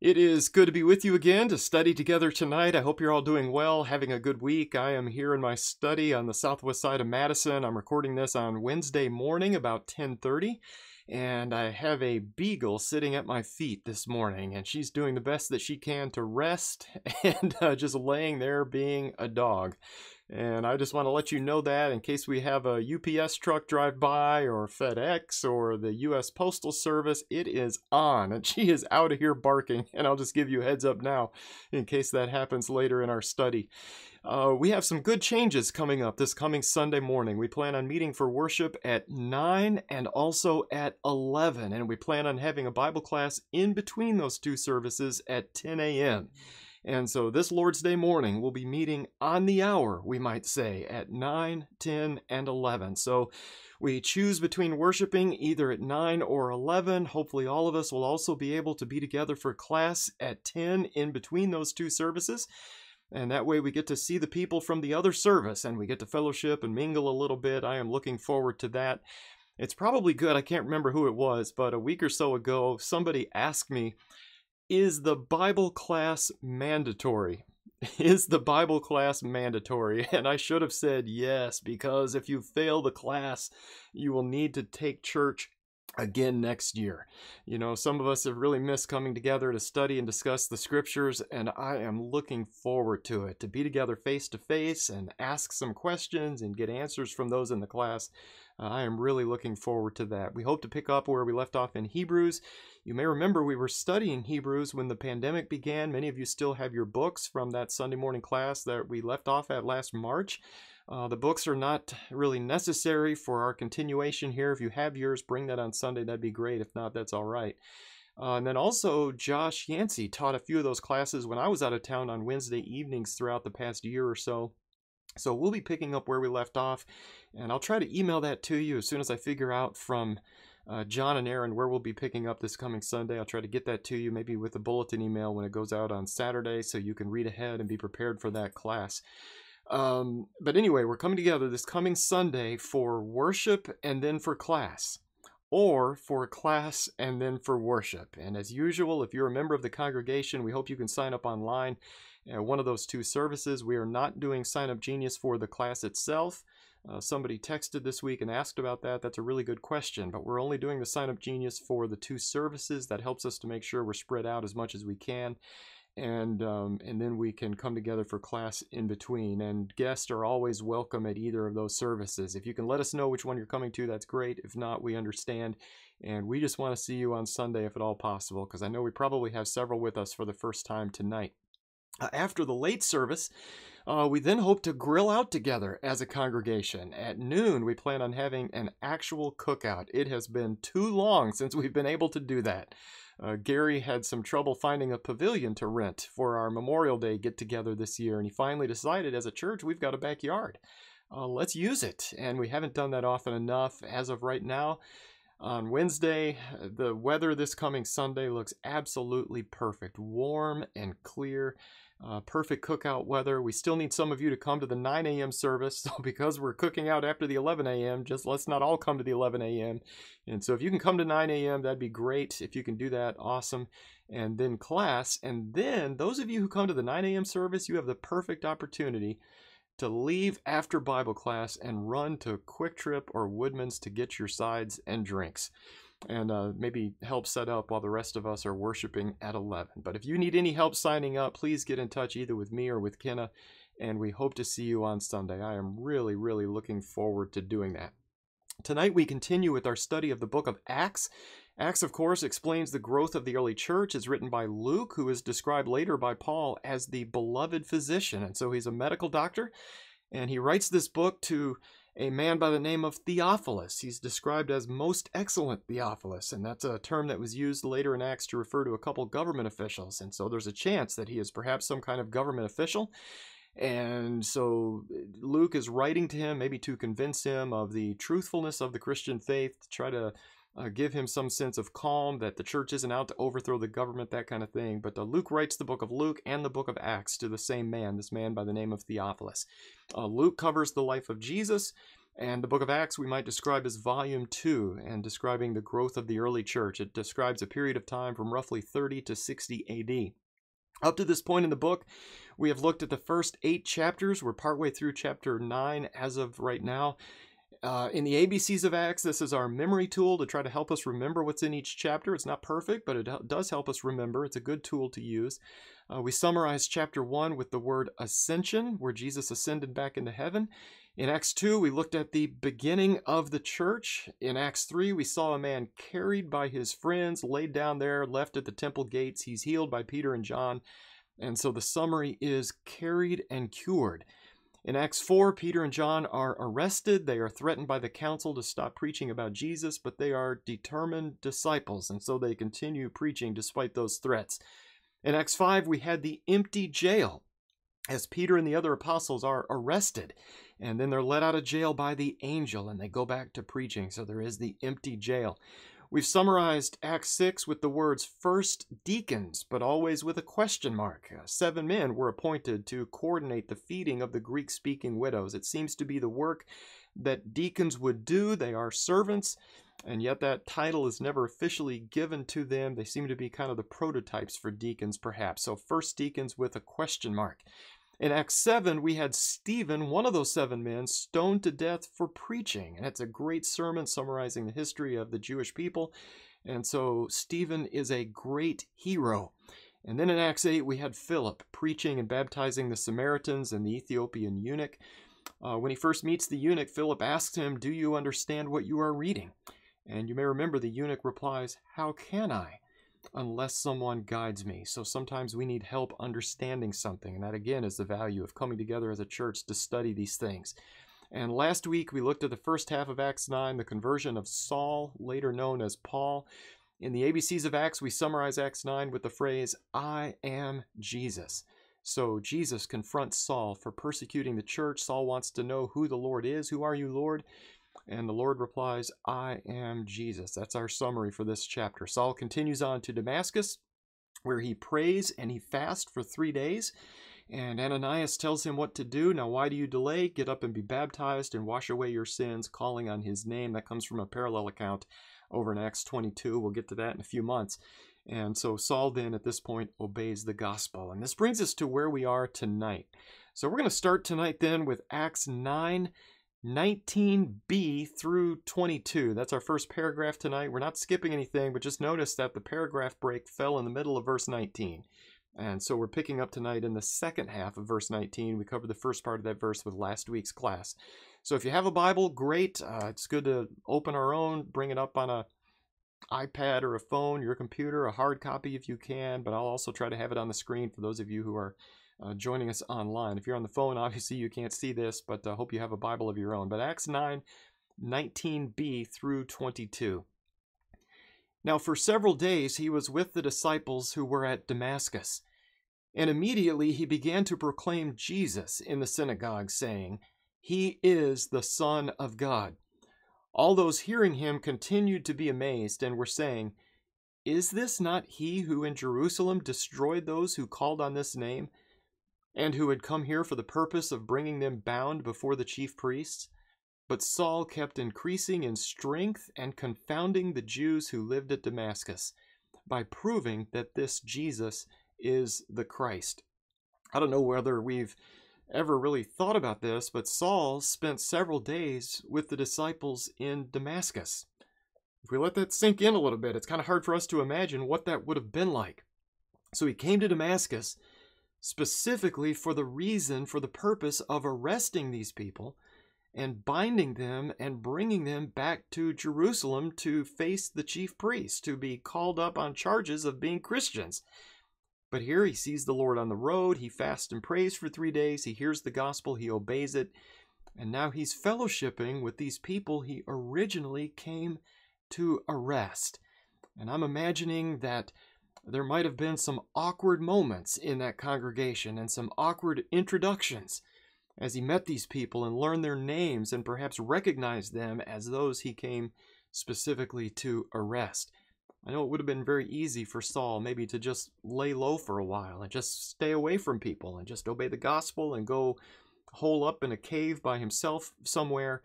It is good to be with you again to study together tonight. I hope you're all doing well, having a good week. I am here in my study on the southwest side of Madison. I'm recording this on Wednesday morning about 10:30, and I have a beagle sitting at my feet this morning, and she's doing the best that she can to rest and uh, just laying there being a dog. And I just want to let you know that in case we have a UPS truck drive by or FedEx or the US Postal Service, it is on and she is out of here barking. And I'll just give you heads up now in case that happens later in our study. Uh, we have some good changes coming up this coming Sunday morning. We plan on meeting for worship at 9 and also at 11. And we plan on having a Bible class in between those two services at 10 a.m. And so this Lord's Day morning, we'll be meeting on the hour, we might say, at 9, 10, and 11. So we choose between worshiping either at 9 or 11. Hopefully, all of us will also be able to be together for class at 10 in between those two services. And that way we get to see the people from the other service and we get to fellowship and mingle a little bit. I am looking forward to that. It's probably good. I can't remember who it was, but a week or so ago, somebody asked me is the Bible class mandatory? Is the Bible class mandatory? And I should have said yes, because if you fail the class, you will need to take church again next year. You know, some of us have really missed coming together to study and discuss the scriptures, and I am looking forward to it to be together face to face and ask some questions and get answers from those in the class. Uh, I am really looking forward to that. We hope to pick up where we left off in Hebrews. You may remember we were studying Hebrews when the pandemic began. Many of you still have your books from that Sunday morning class that we left off at last March. Uh, the books are not really necessary for our continuation here. If you have yours, bring that on Sunday. That'd be great. If not, that's all right. Uh, and then also, Josh Yancey taught a few of those classes when I was out of town on Wednesday evenings throughout the past year or so. So we'll be picking up where we left off, and I'll try to email that to you as soon as I figure out from uh, John and Aaron where we'll be picking up this coming Sunday. I'll try to get that to you maybe with a bulletin email when it goes out on Saturday so you can read ahead and be prepared for that class. Um, but anyway, we're coming together this coming Sunday for worship and then for class or for class and then for worship. And as usual, if you're a member of the congregation, we hope you can sign up online one of those two services. We are not doing Sign Up Genius for the class itself. Uh, somebody texted this week and asked about that. That's a really good question, but we're only doing the Sign Up Genius for the two services. That helps us to make sure we're spread out as much as we can. And um, and then we can come together for class in between. And guests are always welcome at either of those services. If you can let us know which one you're coming to, that's great. If not, we understand. And we just want to see you on Sunday if at all possible, because I know we probably have several with us for the first time tonight. Uh, after the late service, uh, we then hope to grill out together as a congregation. At noon, we plan on having an actual cookout. It has been too long since we've been able to do that. Uh, Gary had some trouble finding a pavilion to rent for our Memorial Day get together this year, and he finally decided as a church we've got a backyard. Uh, let's use it. And we haven't done that often enough as of right now. On Wednesday, the weather this coming Sunday looks absolutely perfect warm and clear. Uh, perfect cookout weather. We still need some of you to come to the 9 a.m. service. So because we're cooking out after the 11 a.m., just let's not all come to the 11 a.m. And so if you can come to 9 a.m., that'd be great. If you can do that, awesome. And then class. And then those of you who come to the 9 a.m. service, you have the perfect opportunity to leave after Bible class and run to Kwik Trip or Woodman's to get your sides and drinks and uh, maybe help set up while the rest of us are worshiping at 11. But if you need any help signing up, please get in touch either with me or with Kenna, and we hope to see you on Sunday. I am really, really looking forward to doing that. Tonight we continue with our study of the book of Acts. Acts, of course, explains the growth of the early church. It's written by Luke, who is described later by Paul as the beloved physician. And so he's a medical doctor, and he writes this book to a man by the name of Theophilus. He's described as most excellent Theophilus, and that's a term that was used later in Acts to refer to a couple government officials. And so there's a chance that he is perhaps some kind of government official. And so Luke is writing to him, maybe to convince him of the truthfulness of the Christian faith, to try to uh, give him some sense of calm that the church isn't out to overthrow the government, that kind of thing. But uh, Luke writes the book of Luke and the book of Acts to the same man, this man by the name of Theophilus. Uh, Luke covers the life of Jesus, And the book of Acts we might describe as volume two, and describing the growth of the early church. It describes a period of time from roughly 30 to 60 AD. Up to this point in the book, we have looked at the first eight chapters. We're partway through chapter nine as of right now. Uh, in the ABCs of Acts, this is our memory tool to try to help us remember what's in each chapter. It's not perfect, but it does help us remember. It's a good tool to use. Uh, we summarize chapter 1 with the word ascension, where Jesus ascended back into heaven. In Acts 2, we looked at the beginning of the church. In Acts 3, we saw a man carried by his friends, laid down there, left at the temple gates. He's healed by Peter and John. And so the summary is carried and cured. In Acts 4, Peter and John are arrested. They are threatened by the council to stop preaching about Jesus, but they are determined disciples, and so they continue preaching despite those threats. In Acts 5, we had the empty jail as Peter and the other apostles are arrested, and then they're let out of jail by the angel, and they go back to preaching. So there is the empty jail. We've summarized Acts 6 with the words first deacons, but always with a question mark. Uh, seven men were appointed to coordinate the feeding of the Greek speaking widows. It seems to be the work that deacons would do. They are servants, and yet that title is never officially given to them. They seem to be kind of the prototypes for deacons, perhaps. So, first deacons with a question mark. In Acts 7, we had Stephen, one of those seven men, stoned to death for preaching. And it's a great sermon summarizing the history of the Jewish people. And so Stephen is a great hero. And then in Acts 8, we had Philip preaching and baptizing the Samaritans and the Ethiopian eunuch. Uh, when he first meets the eunuch, Philip asks him, Do you understand what you are reading? And you may remember the eunuch replies, How can I? Unless someone guides me. So sometimes we need help understanding something. And that, again, is the value of coming together as a church to study these things. And last week we looked at the first half of Acts 9, the conversion of Saul, later known as Paul. In the ABCs of Acts, we summarize Acts 9 with the phrase, I am Jesus. So Jesus confronts Saul for persecuting the church. Saul wants to know who the Lord is. Who are you, Lord? And the Lord replies, I am Jesus. That's our summary for this chapter. Saul continues on to Damascus, where he prays and he fasts for three days. And Ananias tells him what to do. Now, why do you delay? Get up and be baptized and wash away your sins, calling on his name. That comes from a parallel account over in Acts 22. We'll get to that in a few months. And so Saul then at this point obeys the gospel. And this brings us to where we are tonight. So we're going to start tonight then with Acts 9 19b through 22. That's our first paragraph tonight. We're not skipping anything, but just notice that the paragraph break fell in the middle of verse 19. And so we're picking up tonight in the second half of verse 19. We covered the first part of that verse with last week's class. So if you have a Bible, great. Uh, it's good to open our own, bring it up on a iPad or a phone, your computer, a hard copy if you can, but I'll also try to have it on the screen for those of you who are uh, joining us online. If you're on the phone, obviously you can't see this, but I uh, hope you have a Bible of your own. But Acts 9, 19b through 22. Now, for several days he was with the disciples who were at Damascus. And immediately he began to proclaim Jesus in the synagogue, saying, He is the Son of God. All those hearing him continued to be amazed and were saying, Is this not he who in Jerusalem destroyed those who called on this name? And who had come here for the purpose of bringing them bound before the chief priests. But Saul kept increasing in strength and confounding the Jews who lived at Damascus by proving that this Jesus is the Christ. I don't know whether we've ever really thought about this, but Saul spent several days with the disciples in Damascus. If we let that sink in a little bit, it's kind of hard for us to imagine what that would have been like. So he came to Damascus specifically for the reason, for the purpose of arresting these people and binding them and bringing them back to Jerusalem to face the chief priests, to be called up on charges of being Christians. But here he sees the Lord on the road, he fasts and prays for three days, he hears the gospel, he obeys it, and now he's fellowshipping with these people he originally came to arrest. And I'm imagining that there might have been some awkward moments in that congregation and some awkward introductions as he met these people and learned their names and perhaps recognized them as those he came specifically to arrest. I know it would have been very easy for Saul maybe to just lay low for a while and just stay away from people and just obey the gospel and go hole up in a cave by himself somewhere.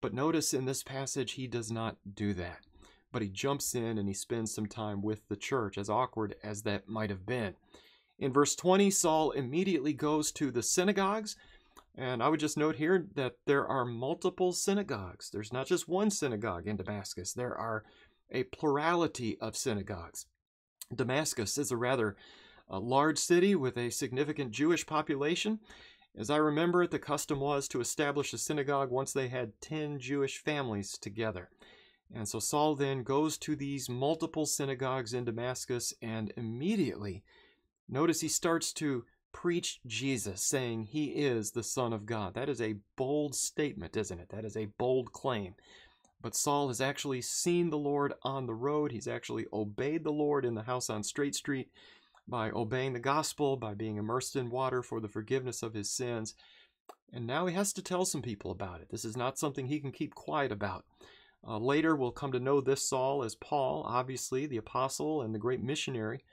But notice in this passage, he does not do that. But he jumps in and he spends some time with the church, as awkward as that might have been. In verse 20, Saul immediately goes to the synagogues. And I would just note here that there are multiple synagogues. There's not just one synagogue in Damascus, there are a plurality of synagogues. Damascus is a rather a large city with a significant Jewish population. As I remember it, the custom was to establish a synagogue once they had 10 Jewish families together. And so Saul then goes to these multiple synagogues in Damascus and immediately Notice he starts to preach Jesus, saying he is the Son of God. That is a bold statement, isn't it? That is a bold claim. But Saul has actually seen the Lord on the road. He's actually obeyed the Lord in the house on Straight Street by obeying the gospel, by being immersed in water for the forgiveness of his sins. And now he has to tell some people about it. This is not something he can keep quiet about. Uh, later, we'll come to know this Saul as Paul, obviously, the apostle and the great missionary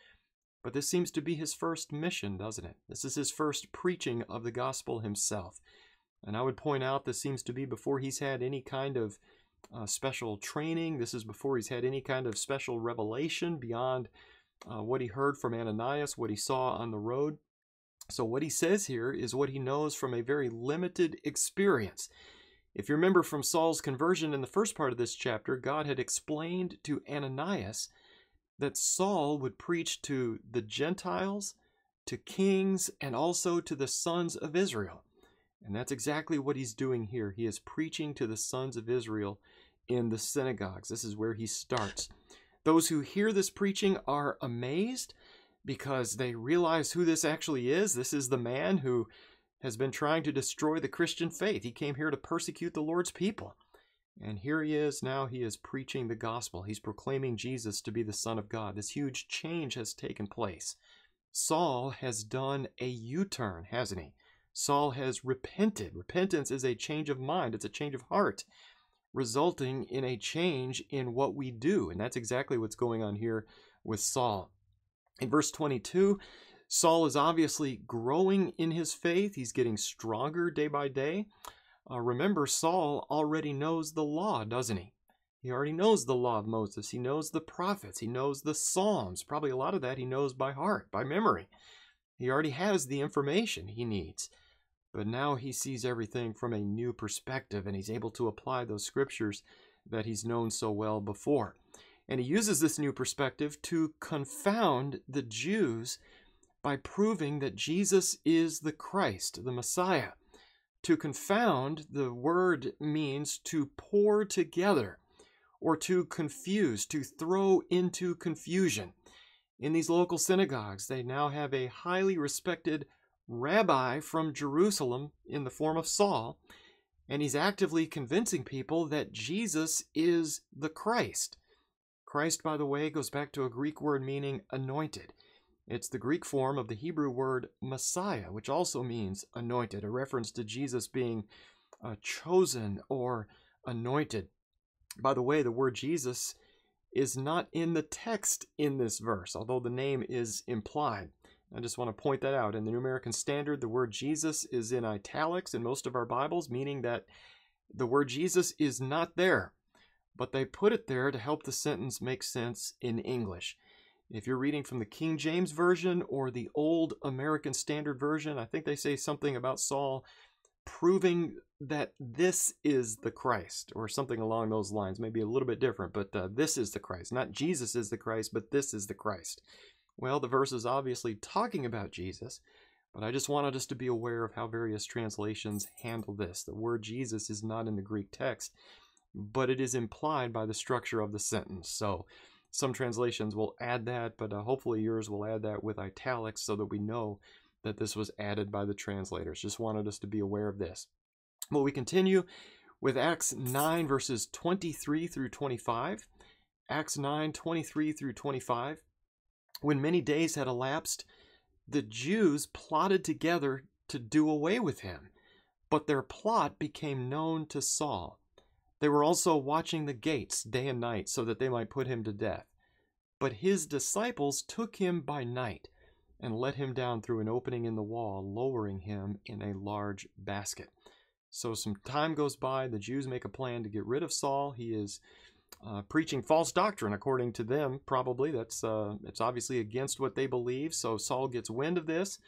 but this seems to be his first mission, doesn't it? This is his first preaching of the gospel himself. And I would point out this seems to be before he's had any kind of uh, special training. This is before he's had any kind of special revelation beyond uh, what he heard from Ananias, what he saw on the road. So, what he says here is what he knows from a very limited experience. If you remember from Saul's conversion in the first part of this chapter, God had explained to Ananias that Saul would preach to the Gentiles, to kings, and also to the sons of Israel. And that's exactly what he's doing here. He is preaching to the sons of Israel in the synagogues. This is where he starts. Those who hear this preaching are amazed because they realize who this actually is. This is the man who has been trying to destroy the Christian faith. He came here to persecute the Lord's people. And here he is now, he is preaching the gospel. He's proclaiming Jesus to be the Son of God. This huge change has taken place. Saul has done a U turn, hasn't he? Saul has repented. Repentance is a change of mind, it's a change of heart, resulting in a change in what we do. And that's exactly what's going on here with Saul. In verse 22, Saul is obviously growing in his faith, he's getting stronger day by day. Uh, remember, Saul already knows the law, doesn't he? He already knows the law of Moses. He knows the prophets. He knows the Psalms. Probably a lot of that he knows by heart, by memory. He already has the information he needs. But now he sees everything from a new perspective and he's able to apply those scriptures that he's known so well before. And he uses this new perspective to confound the Jews by proving that Jesus is the Christ, the Messiah. To confound, the word means to pour together or to confuse, to throw into confusion. In these local synagogues, they now have a highly respected rabbi from Jerusalem in the form of Saul, and he's actively convincing people that Jesus is the Christ. Christ, by the way, goes back to a Greek word meaning anointed. It's the Greek form of the Hebrew word Messiah, which also means anointed, a reference to Jesus being uh, chosen or anointed. By the way, the word Jesus is not in the text in this verse, although the name is implied. I just want to point that out. In the New American Standard, the word Jesus is in italics in most of our Bibles, meaning that the word Jesus is not there, but they put it there to help the sentence make sense in English. If you're reading from the King James Version or the Old American Standard Version, I think they say something about Saul proving that this is the Christ, or something along those lines. Maybe a little bit different, but uh, this is the Christ. Not Jesus is the Christ, but this is the Christ. Well, the verse is obviously talking about Jesus, but I just wanted us to be aware of how various translations handle this. The word Jesus is not in the Greek text, but it is implied by the structure of the sentence. So, some translations will add that, but uh, hopefully yours will add that with italics so that we know that this was added by the translators. Just wanted us to be aware of this. Well, we continue with Acts 9, verses 23 through 25. Acts 9, 23 through 25. When many days had elapsed, the Jews plotted together to do away with him, but their plot became known to Saul. They were also watching the gates day and night so that they might put him to death. But his disciples took him by night and let him down through an opening in the wall, lowering him in a large basket. So some time goes by. The Jews make a plan to get rid of Saul. He is uh, preaching false doctrine, according to them. Probably that's uh, it's obviously against what they believe. So Saul gets wind of this,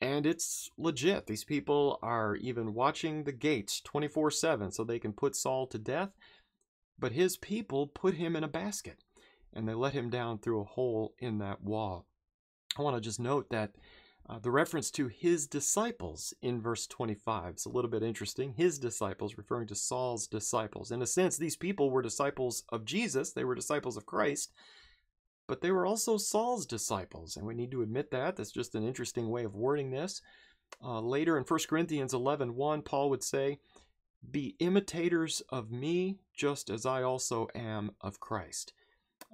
and it's legit. These people are even watching the gates 24/7 so they can put Saul to death. But his people put him in a basket, and they let him down through a hole in that wall. I want to just note that uh, the reference to his disciples in verse 25 is a little bit interesting. His disciples, referring to Saul's disciples. In a sense, these people were disciples of Jesus, they were disciples of Christ, but they were also Saul's disciples. And we need to admit that. That's just an interesting way of wording this. Uh, later in 1 Corinthians 11 1, Paul would say, Be imitators of me, just as I also am of Christ.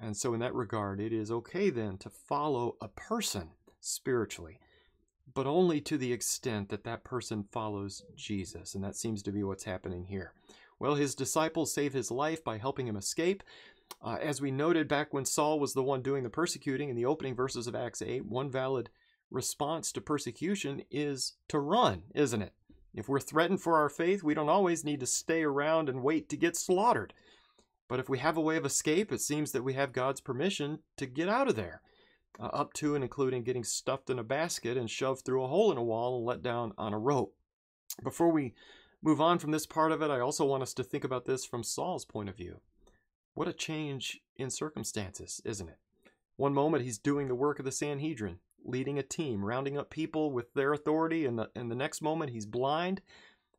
And so, in that regard, it is okay then to follow a person spiritually but only to the extent that that person follows Jesus. And that seems to be what's happening here. Well, his disciples save his life by helping him escape. Uh, as we noted back when Saul was the one doing the persecuting in the opening verses of Acts 8, one valid response to persecution is to run, isn't it? If we're threatened for our faith, we don't always need to stay around and wait to get slaughtered. But if we have a way of escape, it seems that we have God's permission to get out of there uh, up to and including getting stuffed in a basket and shoved through a hole in a wall and let down on a rope. Before we move on from this part of it, I also want us to think about this from Saul's point of view. What a change in circumstances, isn't it? One moment he's doing the work of the Sanhedrin, leading a team, rounding up people with their authority, and the, and the next moment he's blind,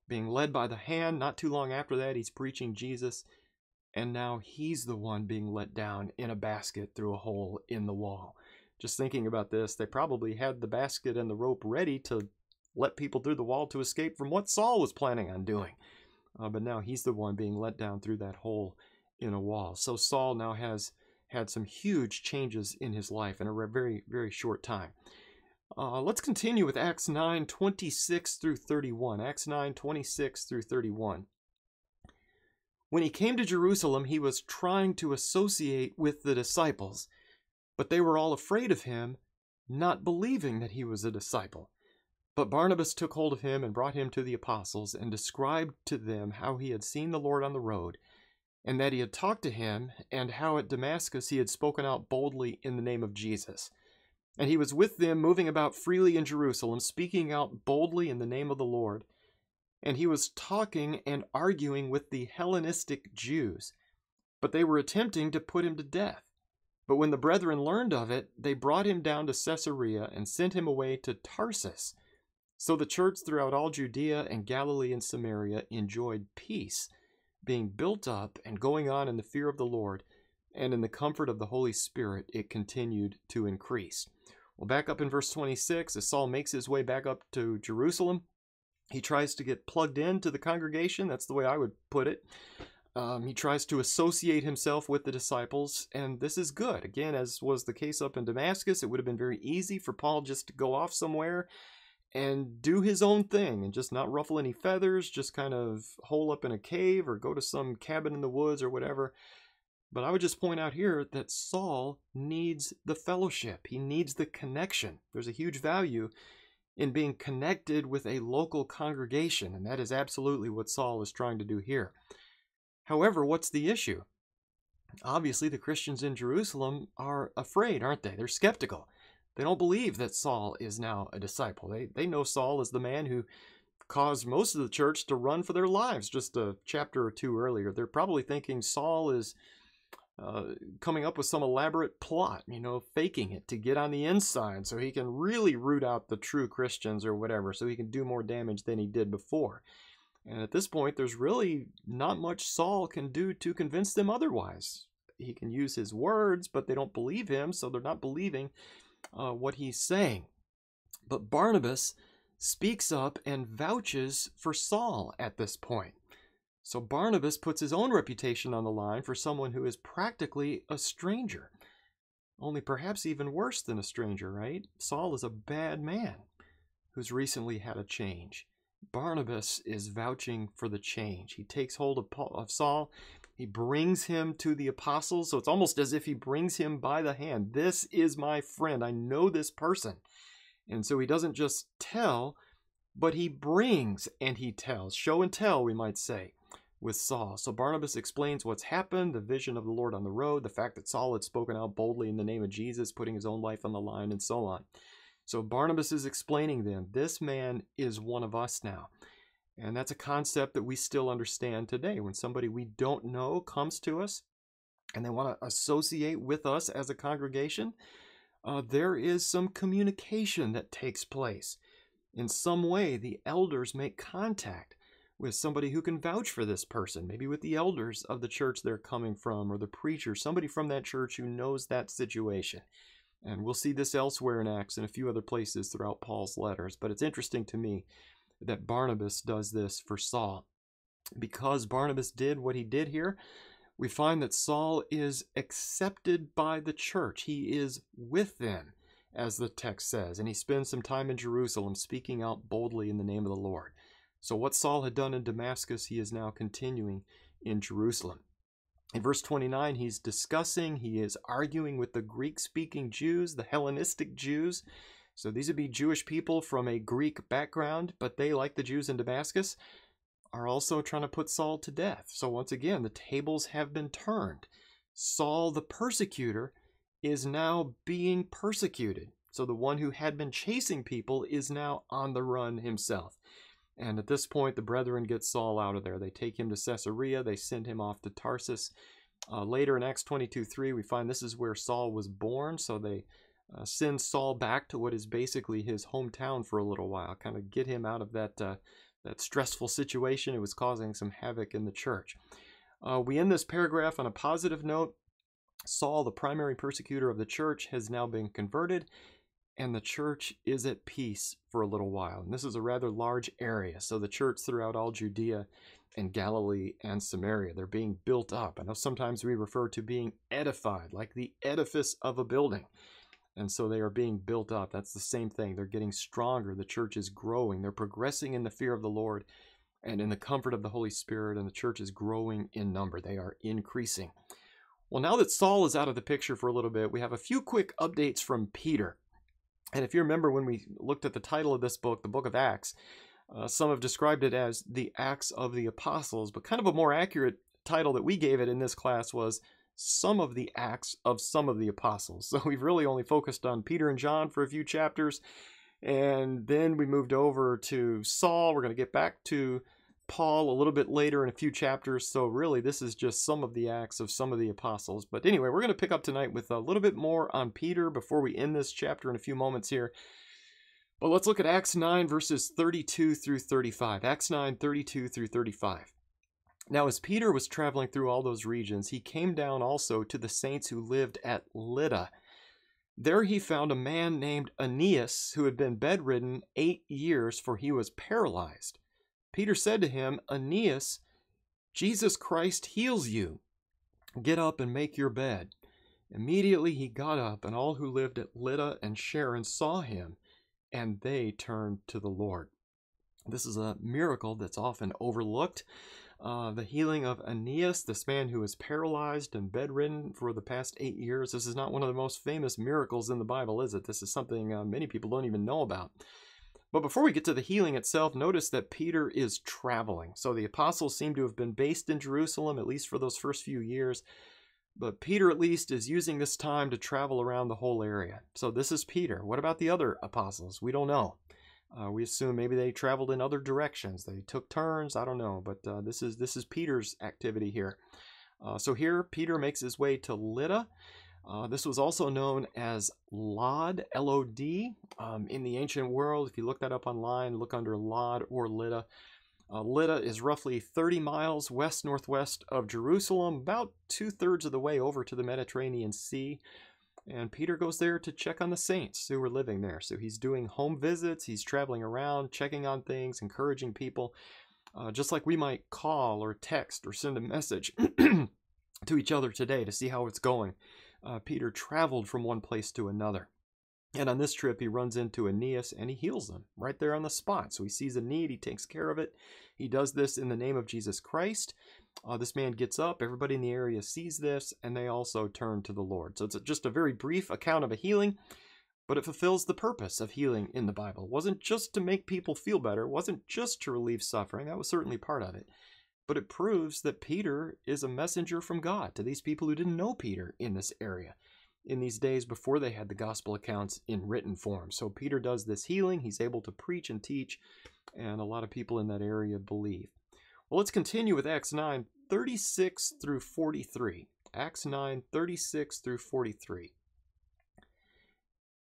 being led by the hand. Not too long after that, he's preaching Jesus, and now he's the one being let down in a basket through a hole in the wall just thinking about this, they probably had the basket and the rope ready to let people through the wall to escape from what Saul was planning on doing. Uh, but now he's the one being let down through that hole in a wall. So Saul now has had some huge changes in his life in a very, very short time. Uh, let's continue with Acts 9 26 through 31. Acts 9 26 through 31. When he came to Jerusalem, he was trying to associate with the disciples but they were all afraid of him, not believing that he was a disciple. But Barnabas took hold of him and brought him to the apostles, and described to them how he had seen the Lord on the road, and that he had talked to him, and how at Damascus he had spoken out boldly in the name of Jesus. And he was with them, moving about freely in Jerusalem, speaking out boldly in the name of the Lord. And he was talking and arguing with the Hellenistic Jews, but they were attempting to put him to death. But when the brethren learned of it, they brought him down to Caesarea and sent him away to Tarsus. So the church throughout all Judea and Galilee and Samaria enjoyed peace, being built up and going on in the fear of the Lord, and in the comfort of the Holy Spirit it continued to increase. Well, back up in verse 26, as Saul makes his way back up to Jerusalem, he tries to get plugged into the congregation. That's the way I would put it. Um, he tries to associate himself with the disciples, and this is good. Again, as was the case up in Damascus, it would have been very easy for Paul just to go off somewhere and do his own thing and just not ruffle any feathers, just kind of hole up in a cave or go to some cabin in the woods or whatever. But I would just point out here that Saul needs the fellowship, he needs the connection. There's a huge value in being connected with a local congregation, and that is absolutely what Saul is trying to do here. However, what's the issue? Obviously, the Christians in Jerusalem are afraid, aren't they? They're skeptical. They don't believe that Saul is now a disciple. They, they know Saul is the man who caused most of the church to run for their lives just a chapter or two earlier. They're probably thinking Saul is uh, coming up with some elaborate plot, you know, faking it to get on the inside so he can really root out the true Christians or whatever, so he can do more damage than he did before. And at this point, there's really not much Saul can do to convince them otherwise. He can use his words, but they don't believe him, so they're not believing uh, what he's saying. But Barnabas speaks up and vouches for Saul at this point. So Barnabas puts his own reputation on the line for someone who is practically a stranger. Only perhaps even worse than a stranger, right? Saul is a bad man who's recently had a change. Barnabas is vouching for the change. He takes hold of, Paul, of Saul, he brings him to the apostles. So it's almost as if he brings him by the hand. This is my friend. I know this person. And so he doesn't just tell but he brings and he tells. Show and tell, we might say, with Saul. So Barnabas explains what's happened, the vision of the Lord on the road, the fact that Saul had spoken out boldly in the name of Jesus, putting his own life on the line, and so on. So Barnabas is explaining them this man is one of us now. And that's a concept that we still understand today. When somebody we don't know comes to us and they want to associate with us as a congregation, uh, there is some communication that takes place. In some way, the elders make contact with somebody who can vouch for this person, maybe with the elders of the church they're coming from, or the preacher, somebody from that church who knows that situation. And we'll see this elsewhere in Acts and a few other places throughout Paul's letters. But it's interesting to me that Barnabas does this for Saul. Because Barnabas did what he did here, we find that Saul is accepted by the church. He is with them, as the text says, and he spends some time in Jerusalem speaking out boldly in the name of the Lord. So, what Saul had done in Damascus, he is now continuing in Jerusalem. In verse 29, he's discussing, he is arguing with the Greek speaking Jews, the Hellenistic Jews. So, these would be Jewish people from a Greek background, but they, like the Jews in Damascus, are also trying to put Saul to death. So, once again, the tables have been turned. Saul, the persecutor, is now being persecuted. So, the one who had been chasing people is now on the run himself. And at this point, the brethren get Saul out of there. They take him to Caesarea, they send him off to Tarsus. Uh, later in Acts 22 3, we find this is where Saul was born, so they uh, send Saul back to what is basically his hometown for a little while, kind of get him out of that, uh, that stressful situation. It was causing some havoc in the church. Uh, we end this paragraph on a positive note. Saul, the primary persecutor of the church, has now been converted and the church is at peace for a little while. And this is a rather large area. So the church throughout all Judea and Galilee and Samaria, they're being built up. I know sometimes we refer to being edified, like the edifice of a building. And so they are being built up. That's the same thing. They're getting stronger. The church is growing. They're progressing in the fear of the Lord and in the comfort of the Holy Spirit. And the church is growing in number. They are increasing. Well, now that Saul is out of the picture for a little bit, we have a few quick updates from Peter. And if you remember when we looked at the title of this book, the book of Acts, uh, some have described it as the Acts of the Apostles, but kind of a more accurate title that we gave it in this class was some of the Acts of some of the Apostles. So we've really only focused on Peter and John for a few chapters, and then we moved over to Saul. We're going to get back to Paul a little bit later in a few chapters. So, really, this is just some of the acts of some of the apostles. But anyway, we're going to pick up tonight with a little bit more on Peter before we end this chapter in a few moments here. But let's look at Acts 9, verses 32 through 35. Acts 9, 32 through 35. Now, as Peter was traveling through all those regions, he came down also to the saints who lived at Lydda. There he found a man named Aeneas who had been bedridden eight years, for he was paralyzed. Peter said to him, Aeneas, Jesus Christ heals you. Get up and make your bed. Immediately he got up, and all who lived at Lydda and Sharon saw him, and they turned to the Lord. This is a miracle that's often overlooked. Uh, the healing of Aeneas, this man who was paralyzed and bedridden for the past eight years. This is not one of the most famous miracles in the Bible, is it? This is something uh, many people don't even know about. But before we get to the healing itself, notice that Peter is traveling. So the apostles seem to have been based in Jerusalem, at least for those first few years. But Peter, at least, is using this time to travel around the whole area. So this is Peter. What about the other apostles? We don't know. Uh, we assume maybe they traveled in other directions. They took turns. I don't know. But uh, this is this is Peter's activity here. Uh, so here, Peter makes his way to Lydda. Uh, this was also known as Lod, L-O-D, um, in the ancient world. If you look that up online, look under Lod or Lydda. Uh, Lydda is roughly 30 miles west-northwest of Jerusalem, about two-thirds of the way over to the Mediterranean Sea. And Peter goes there to check on the saints who were living there. So he's doing home visits, he's traveling around, checking on things, encouraging people, uh, just like we might call or text or send a message to each other today to see how it's going uh, Peter traveled from one place to another. And on this trip, he runs into Aeneas and he heals him right there on the spot. So he sees a need, he takes care of it. He does this in the name of Jesus Christ. Uh, this man gets up, everybody in the area sees this, and they also turn to the Lord. So it's just a very brief account of a healing, but it fulfills the purpose of healing in the Bible. It wasn't just to make people feel better, it wasn't just to relieve suffering, that was certainly part of it. But it proves that Peter is a messenger from God to these people who didn't know Peter in this area in these days before they had the gospel accounts in written form. So Peter does this healing, he's able to preach and teach, and a lot of people in that area believe. Well, let's continue with Acts 9 36 through 43. Acts 9 36 through 43.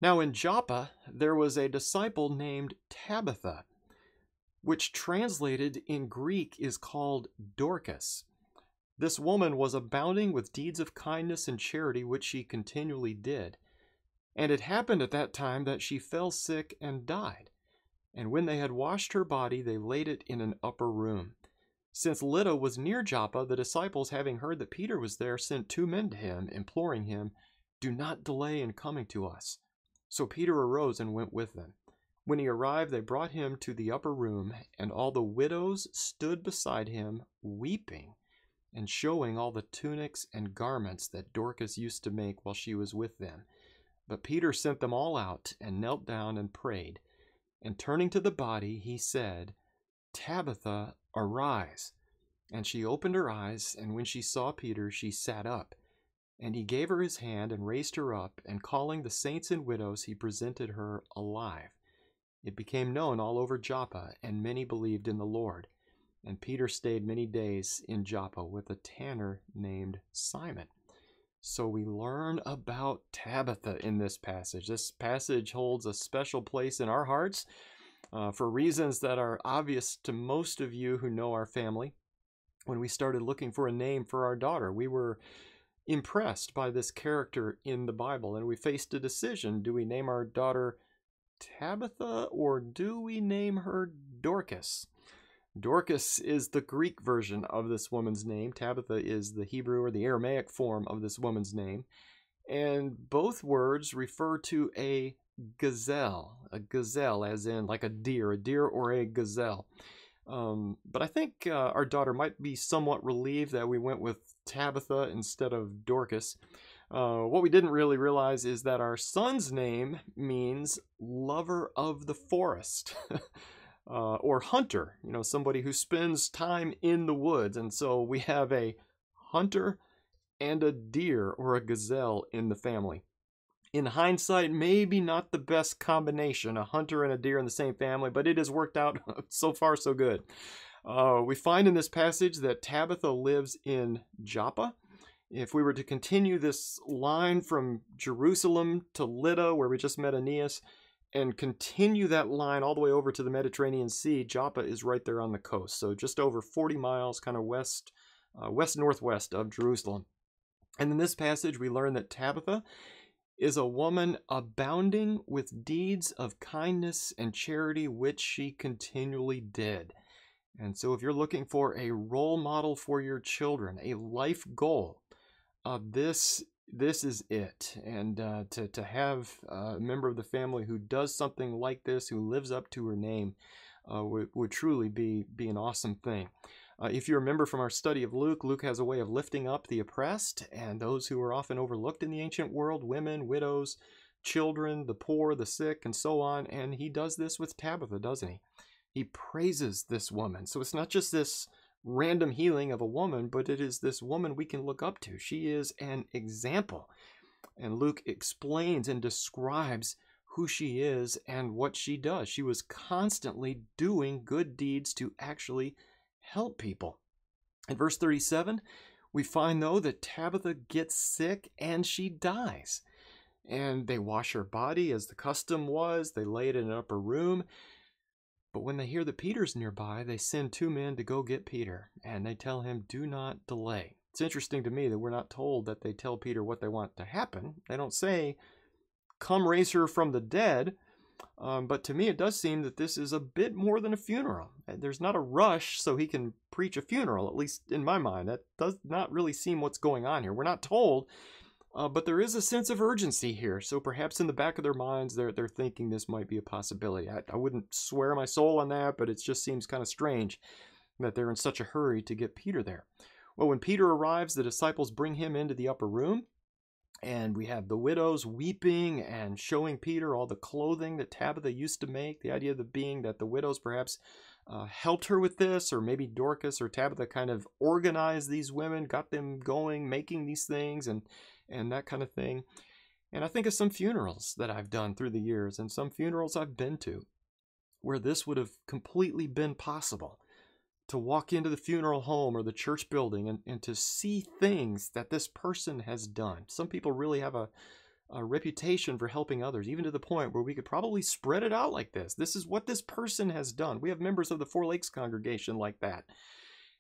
Now in Joppa there was a disciple named Tabitha, which translated in Greek is called Dorcas. This woman was abounding with deeds of kindness and charity which she continually did. And it happened at that time that she fell sick and died. And when they had washed her body, they laid it in an upper room. Since Lydda was near Joppa, the disciples, having heard that Peter was there, sent two men to him, imploring him, Do not delay in coming to us. So Peter arose and went with them. When he arrived, they brought him to the upper room, and all the widows stood beside him, weeping, and showing all the tunics and garments that Dorcas used to make while she was with them. But Peter sent them all out, and knelt down and prayed. And turning to the body, he said, Tabitha, arise. And she opened her eyes, and when she saw Peter, she sat up. And he gave her his hand and raised her up, and calling the saints and widows, he presented her alive. It became known all over Joppa, and many believed in the Lord. And Peter stayed many days in Joppa with a tanner named Simon. So we learn about Tabitha in this passage. This passage holds a special place in our hearts uh, for reasons that are obvious to most of you who know our family. When we started looking for a name for our daughter, we were impressed by this character in the Bible, and we faced a decision. Do we name our daughter Tabitha or do we name her Dorcas? Dorcas is the Greek version of this woman's name. Tabitha is the Hebrew or the Aramaic form of this woman's name. And both words refer to a gazelle, a gazelle, as in like a deer, a deer or a gazelle. Um, but I think uh, our daughter might be somewhat relieved that we went with Tabitha instead of Dorcas. Uh, what we didn't really realize is that our son's name means lover of the forest. uh, or hunter, you know, somebody who spends time in the woods. And so we have a hunter and a deer or a gazelle in the family. In hindsight, maybe not the best combination, a hunter and a deer in the same family, but it has worked out so far so good. Uh, we find in this passage that Tabitha lives in Joppa. If we were to continue this line from Jerusalem to Lydda, where we just met Aeneas, and continue that line all the way over to the Mediterranean Sea, Joppa is right there on the coast. So just over 40 miles, kind of west, uh, west northwest of Jerusalem. And in this passage, we learn that Tabitha is a woman abounding with deeds of kindness and charity, which she continually did. And so, if you're looking for a role model for your children, a life goal, uh, this this is it. And uh, to to have a member of the family who does something like this, who lives up to her name, uh, would, would truly be be an awesome thing. Uh, if you remember from our study of Luke, Luke has a way of lifting up the oppressed and those who are often overlooked in the ancient world women, widows, children, the poor, the sick, and so on. And he does this with Tabitha, doesn't he? He praises this woman. So it's not just this random healing of a woman, but it is this woman we can look up to. She is an example. And Luke explains and describes who she is and what she does. She was constantly doing good deeds to actually help people. In verse 37, we find, though, that Tabitha gets sick and she dies. And they wash her body as the custom was, they lay it in an upper room. But when they hear that Peter's nearby, they send two men to go get Peter, and they tell him, Do not delay. It's interesting to me that we're not told that they tell Peter what they want to happen. They don't say, Come raise her from the dead. Um, but to me, it does seem that this is a bit more than a funeral. Uh, there's not a rush so he can preach a funeral, at least in my mind. That does not really seem what's going on here. We're not told, uh, but there is a sense of urgency here. So perhaps in the back of their minds, they're, they're thinking this might be a possibility. I, I wouldn't swear my soul on that, but it just seems kind of strange that they're in such a hurry to get Peter there. Well, when Peter arrives, the disciples bring him into the upper room And we have the widows weeping and showing Peter all the clothing that Tabitha used to make. The idea of the being that the widows perhaps uh, helped her with this, or maybe Dorcas or Tabitha kind of organized these women, got them going, making these things, and and that kind of thing. And I think of some funerals that I've done through the years, and some funerals I've been to, where this would have completely been possible to walk into the funeral home or the church building and, and to see things that this person has done. Some people really have a, a reputation for helping others, even to the point where we could probably spread it out like this. This is what this person has done. We have members of the Four Lakes congregation like that.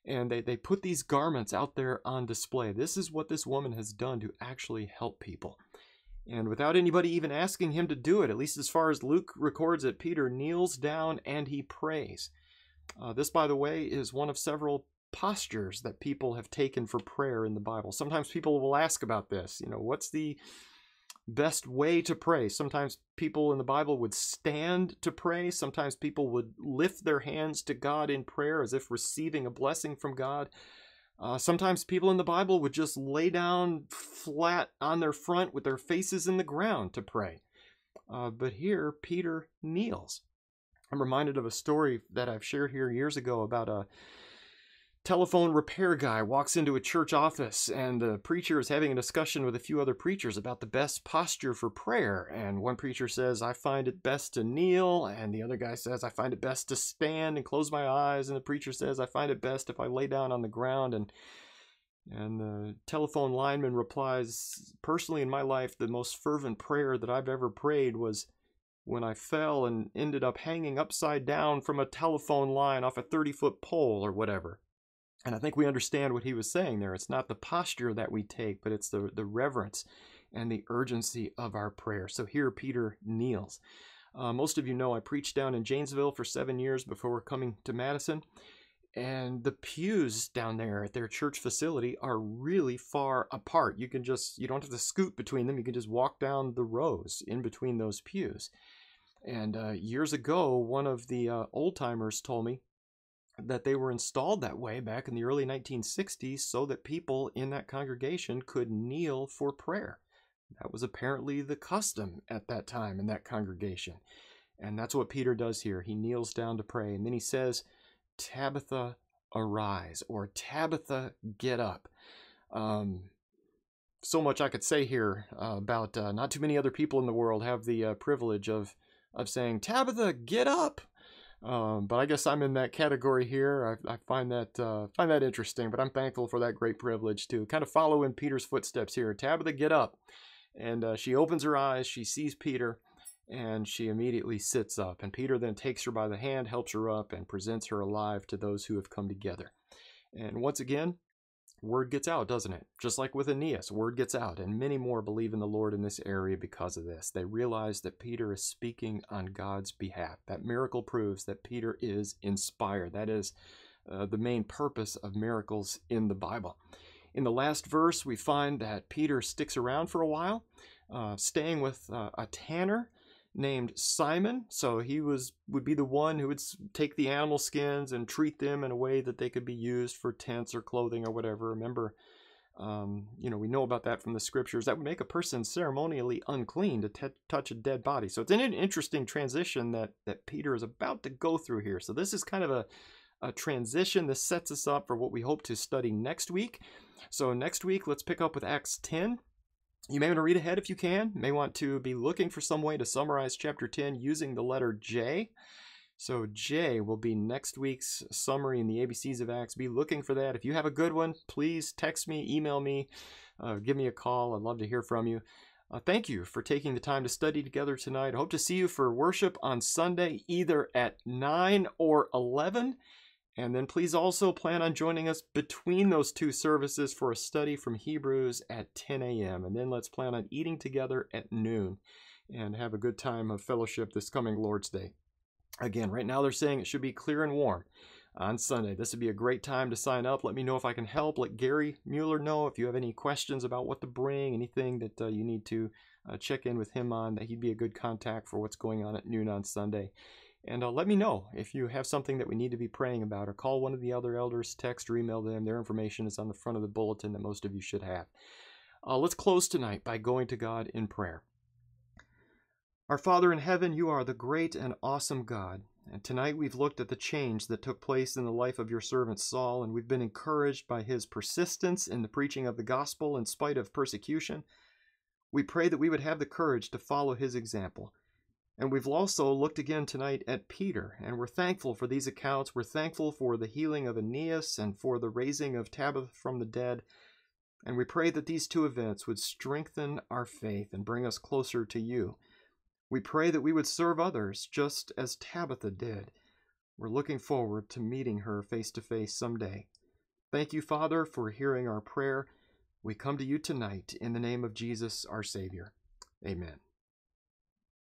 And they, they put these garments out there on display. This is what this woman has done to actually help people. And without anybody even asking him to do it, at least as far as Luke records it, Peter kneels down and he prays. Uh, this, by the way, is one of several postures that people have taken for prayer in the Bible. Sometimes people will ask about this. You know, what's the best way to pray? Sometimes people in the Bible would stand to pray. Sometimes people would lift their hands to God in prayer as if receiving a blessing from God. Uh, sometimes people in the Bible would just lay down flat on their front with their faces in the ground to pray. Uh, but here, Peter kneels. I'm reminded of a story that I've shared here years ago about a telephone repair guy walks into a church office and the preacher is having a discussion with a few other preachers about the best posture for prayer. And one preacher says i find it best to kneel. And the other guy says i find it best to stand and close my eyes. And the preacher says i find it best if i lay down on the ground. And and the telephone lineman replies personally in my life the most fervent prayer that i've ever prayed was when I fell and ended up hanging upside down from a telephone line off a 30 foot pole or whatever. And I think we understand what he was saying there. It's not the posture that we take, but it's the, the reverence and the urgency of our prayer. So here Peter kneels. Uh, most of you know I preached down in Janesville for seven years before coming to Madison. And the pews down there at their church facility are really far apart. You can just, you don't have to scoot between them. You can just walk down the rows in between those pews. And uh, years ago, one of the uh, old timers told me that they were installed that way back in the early 1960s so that people in that congregation could kneel for prayer. That was apparently the custom at that time in that congregation. And that's what Peter does here. He kneels down to pray. And then he says, Tabitha, arise, or Tabitha, get up. Um, so much I could say here uh, about uh, not too many other people in the world have the uh, privilege of of saying, Tabitha, get up. Um, but I guess I'm in that category here. I, I find that uh, find that interesting, but I'm thankful for that great privilege to kind of follow in Peter's footsteps here. Tabitha, get up, and uh, she opens her eyes. She sees Peter, and she immediately sits up. And Peter then takes her by the hand, helps her up, and presents her alive to those who have come together. And once again, word gets out, doesn't it? Just like with Aeneas, word gets out, and many more believe in the Lord in this area because of this. They realize that Peter is speaking on God's behalf. That miracle proves that Peter is inspired. That is uh, the main purpose of miracles in the Bible. In the last verse, we find that Peter sticks around for a while, uh, staying with uh, a tanner named Simon. So he was would be the one who would take the animal skins and treat them in a way that they could be used for tents or clothing or whatever. Remember, um, you know, we know about that from the scriptures. That would make a person ceremonially unclean to t- touch a dead body. So it's an interesting transition that that Peter is about to go through here. So this is kind of a a transition. This sets us up for what we hope to study next week. So next week, let's pick up with Acts 10. You may want to read ahead if you can. You may want to be looking for some way to summarize chapter 10 using the letter J. So J will be next week's summary in the ABCs of Acts. Be looking for that. If you have a good one, please text me, email me, uh, give me a call. I'd love to hear from you. Uh, thank you for taking the time to study together tonight. I hope to see you for worship on Sunday, either at 9 or 11. And then please also plan on joining us between those two services for a study from Hebrews at 10 a.m. And then let's plan on eating together at noon and have a good time of fellowship this coming Lord's Day. Again, right now they're saying it should be clear and warm on Sunday. This would be a great time to sign up. Let me know if I can help. Let Gary Mueller know if you have any questions about what to bring, anything that uh, you need to uh, check in with him on, that he'd be a good contact for what's going on at noon on Sunday. And uh, let me know if you have something that we need to be praying about, or call one of the other elders, text or email them. Their information is on the front of the bulletin that most of you should have. Uh, let's close tonight by going to God in prayer. Our Father in heaven, you are the great and awesome God. And tonight we've looked at the change that took place in the life of your servant Saul, and we've been encouraged by his persistence in the preaching of the gospel in spite of persecution. We pray that we would have the courage to follow his example. And we've also looked again tonight at Peter, and we're thankful for these accounts. We're thankful for the healing of Aeneas and for the raising of Tabitha from the dead. And we pray that these two events would strengthen our faith and bring us closer to you. We pray that we would serve others just as Tabitha did. We're looking forward to meeting her face to face someday. Thank you, Father, for hearing our prayer. We come to you tonight in the name of Jesus, our Savior. Amen.